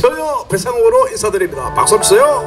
저요 배상호로 인사드립니다. 박수 주세요.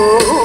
Oh.